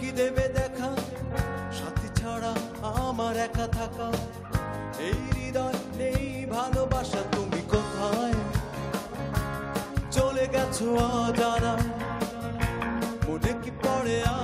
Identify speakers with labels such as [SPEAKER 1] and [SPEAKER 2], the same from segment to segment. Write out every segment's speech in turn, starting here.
[SPEAKER 1] কি দেবে দেখা? সাথী ছাড়া আমার একা থাকা। এই হৃদয় নেই ভালোবাসা, তুমি কোথায়? চলে গেছো অজানা। মনে কি পড়ে আ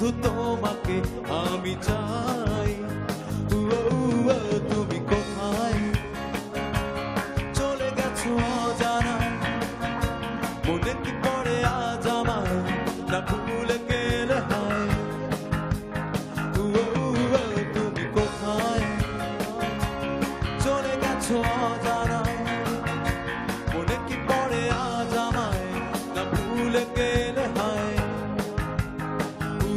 [SPEAKER 1] শুধু তোমাকে আমি চাই। তুমি কোথায়? চলে গেছো জানা মনে কি